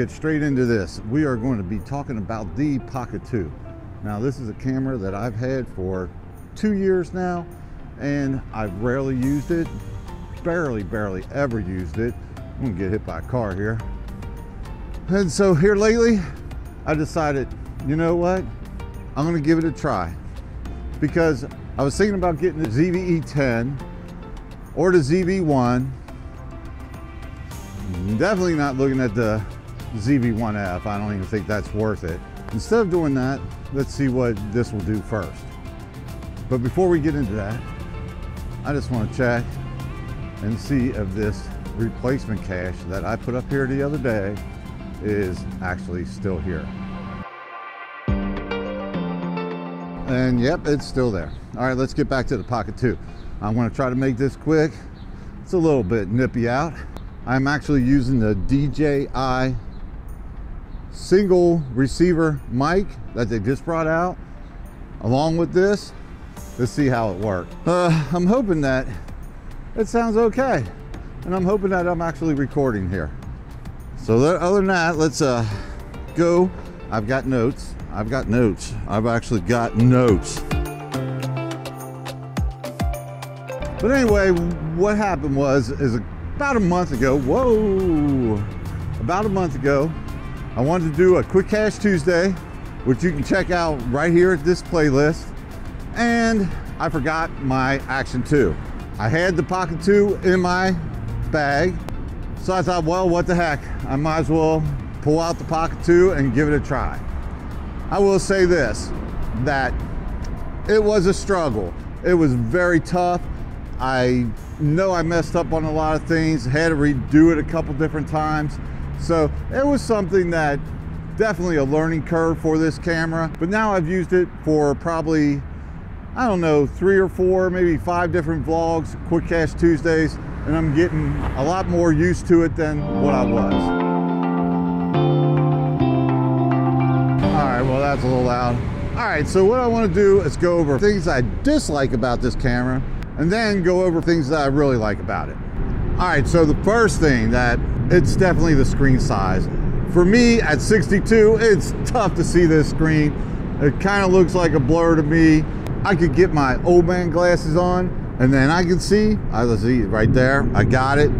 get straight into this. We are going to be talking about the Pocket 2. Now this is a camera that I've had for two years now and I've rarely used it, barely, barely ever used it. I'm gonna get hit by a car here. And so here lately, I decided, you know what? I'm gonna give it a try because I was thinking about getting the ZVE 10 or the ZV1. Definitely not looking at the ZV1F. I don't even think that's worth it. Instead of doing that, let's see what this will do first. But before we get into that, I just want to check and see if this replacement cache that I put up here the other day is actually still here. And yep, it's still there. All right, let's get back to the Pocket 2. I'm to try to make this quick. It's a little bit nippy out. I'm actually using the DJI single receiver mic that they just brought out. Along with this let's see how it works uh, i'm hoping that it sounds okay and i'm hoping that i'm actually recording here. So that, other than that let's uh, go. I've got notes. I've got notes. I've actually got notes. But anyway what happened was is about a month ago whoa about a month ago I wanted to do a quick Cache Tuesday, which you can check out right here at this playlist. And I forgot my Action 2. I had the Pocket 2 in my bag. So I thought, well, what the heck? I might as well pull out the Pocket 2 and give it a try. I will say this, that it was a struggle. It was very tough. I know I messed up on a lot of things, had to redo it a couple different times. So it was something that definitely a learning curve for this camera, but now I've used it for probably, I don't know, three or four, maybe five different vlogs, Quick Cache Tuesdays, and I'm getting a lot more used to it than what I was. All right, well, that's a little loud. All right, so what I want to do is go over things I dislike about this camera and then go over things that I really like about it. All right, so the first thing that it's definitely the screen size. For me at 62, it's tough to see this screen. It kind of looks like a blur to me. I could get my old man glasses on and then I can see, I see right there, I got it.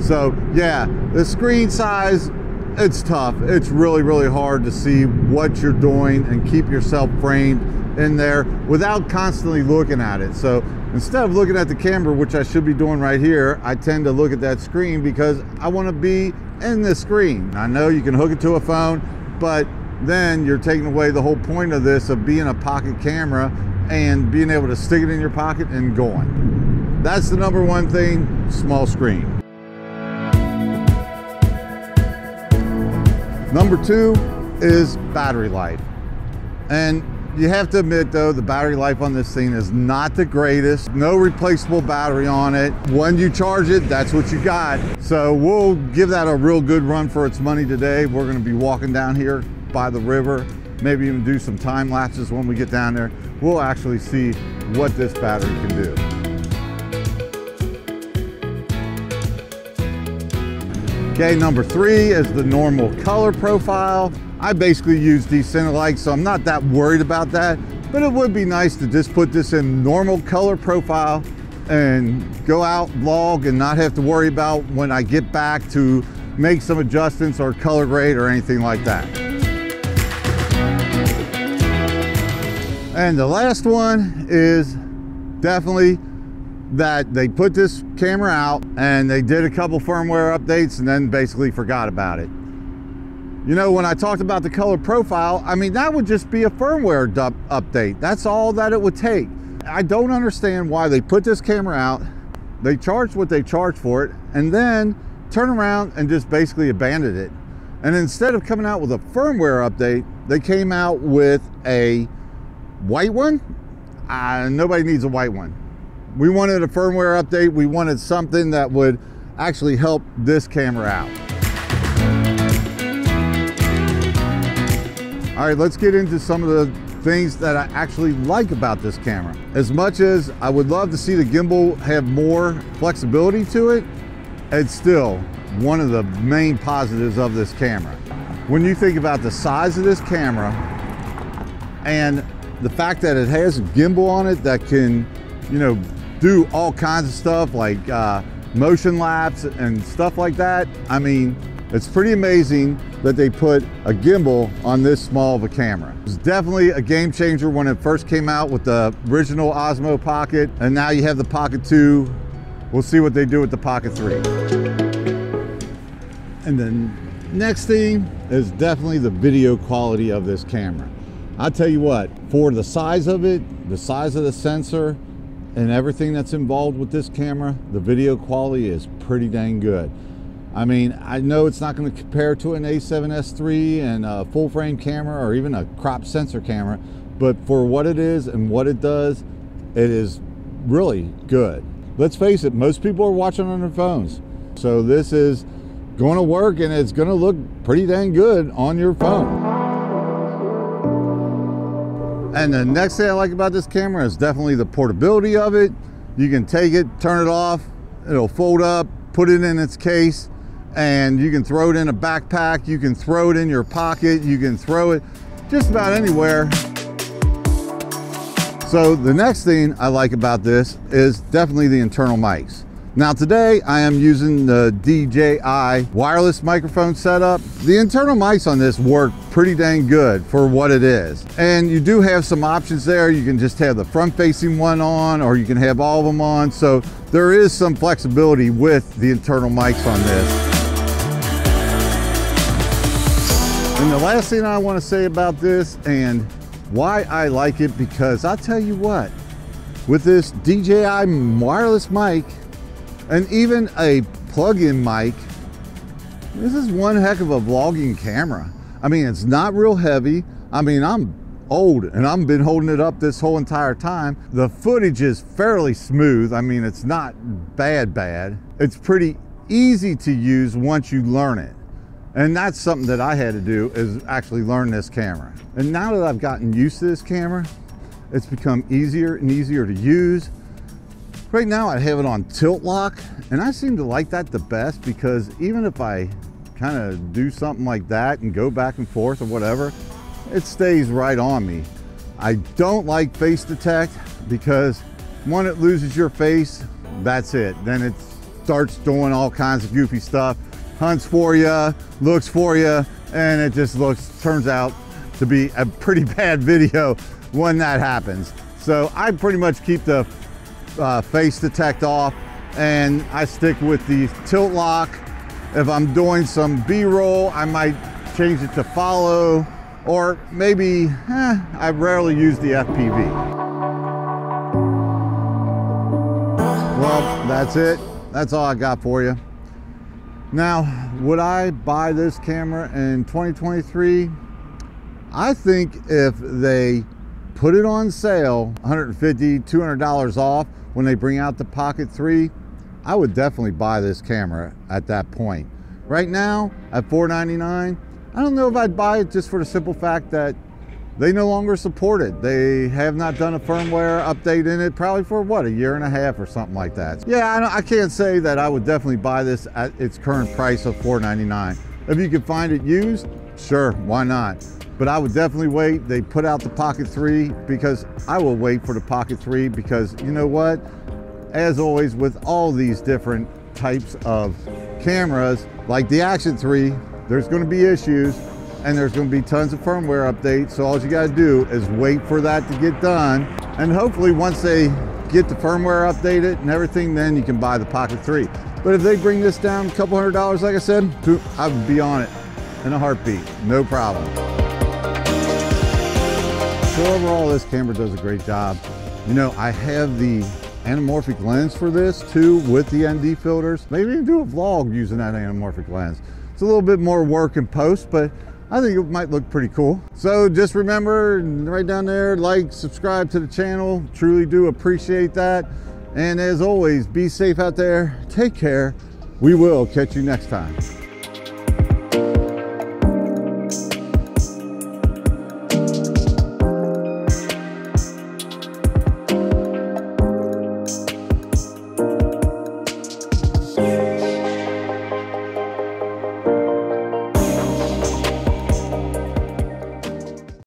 So yeah, the screen size, it's tough. It's really, really hard to see what you're doing and keep yourself framed in there without constantly looking at it. So Instead of looking at the camera, which I should be doing right here, I tend to look at that screen because I want to be in the screen. I know you can hook it to a phone, but then you're taking away the whole point of this of being a pocket camera and being able to stick it in your pocket and going. That's the number one thing, small screen. Number two is battery life. And you have to admit though, the battery life on this thing is not the greatest. No replaceable battery on it. When you charge it, that's what you got. So we'll give that a real good run for its money today. We're gonna be walking down here by the river, maybe even do some time lapses when we get down there. We'll actually see what this battery can do. Okay, number three is the normal color profile. I basically use D-Cinelike, so I'm not that worried about that. But it would be nice to just put this in normal color profile and go out, vlog, and not have to worry about when I get back to make some adjustments or color grade or anything like that. And the last one is definitely that they put this camera out and they did a couple firmware updates and then basically forgot about it. You know, when I talked about the color profile, I mean, that would just be a firmware update. That's all that it would take. I don't understand why they put this camera out, they charged what they charged for it, and then turn around and just basically abandoned it. And instead of coming out with a firmware update, they came out with a white one. Uh, nobody needs a white one. We wanted a firmware update. We wanted something that would actually help this camera out. All right, let's get into some of the things that I actually like about this camera. As much as I would love to see the gimbal have more flexibility to it, it's still one of the main positives of this camera. when you think about the size of this camera and the fact that it has a gimbal on it that can, you know, do all kinds of stuff like uh, motion lapse and stuff like that. I mean, it's pretty amazing that they put a gimbal on this small of a camera. It's definitely a game changer when it first came out with the original Osmo Pocket, and now you have the Pocket 2. We'll see what they do with the Pocket 3. And then next thing is definitely the video quality of this camera. I'll tell you what, for the size of it, the size of the sensor, and everything that's involved with this camera, the video quality is pretty dang good. I mean, I know it's not going to compare to an A7S III and a full frame camera or even a crop sensor camera, but for what it is and what it does, it is really good. Let's face it, most people are watching on their phones. So this is going to work and it's going to look pretty dang good on your phone. And the next thing I like about this camera is definitely the portability of it. You can take it, turn it off, it'll fold up, put it in its case, and you can throw it in a backpack, you can throw it in your pocket, you can throw it just about anywhere. So the next thing I like about this is definitely the internal mics. Now today I am using the DJI wireless microphone setup. The internal mics on this work pretty dang good for what it is. And you do have some options there. You can just have the front facing one on or you can have all of them on. So there is some flexibility with the internal mics on this. And the last thing I want to say about this and why I like it because I'll tell you what, with this DJI wireless mic, and even a plug-in mic. This is one heck of a vlogging camera. I mean, it's not real heavy. I mean, I'm old and I've been holding it up this whole entire time. The footage is fairly smooth. I mean, it's not bad, bad. It's pretty easy to use once you learn it. And that's something that I had to do is actually learn this camera. And now that I've gotten used to this camera, it's become easier and easier to use. Right now I have it on tilt lock and I seem to like that the best because even if I kind of do something like that and go back and forth or whatever, it stays right on me. I don't like face detect because when it loses your face, that's it. Then it starts doing all kinds of goofy stuff, hunts for you, looks for you, and it just looks, turns out to be a pretty bad video when that happens. So I pretty much keep the uh, face detect off and I stick with the tilt lock. If I'm doing some B-roll, I might change it to follow or maybe, eh, I rarely use the FPV. Well, that's it. That's all I got for you. Now, would I buy this camera in 2023? I think if they put it on sale, $150, $200 off, when they bring out the Pocket 3, I would definitely buy this camera at that point. Right now, at 499, I don't know if I'd buy it just for the simple fact that they no longer support it. They have not done a firmware update in it probably for what, a year and a half or something like that. Yeah, I, I can't say that I would definitely buy this at its current price of 499. If you could find it used, sure, why not? But I would definitely wait. They put out the Pocket 3 because I will wait for the Pocket 3 because you know what? As always with all these different types of cameras, like the Action 3, there's gonna be issues and there's gonna be tons of firmware updates. So all you gotta do is wait for that to get done. And hopefully once they get the firmware updated and everything, then you can buy the Pocket 3. But if they bring this down a couple hundred dollars, like I said, I would be on it in a heartbeat, no problem. So overall, this camera does a great job. You know, I have the anamorphic lens for this too with the ND filters. Maybe even do a vlog using that anamorphic lens. It's a little bit more work in post, but I think it might look pretty cool. So just remember right down there, like, subscribe to the channel. Truly do appreciate that. And as always, be safe out there. Take care. We will catch you next time.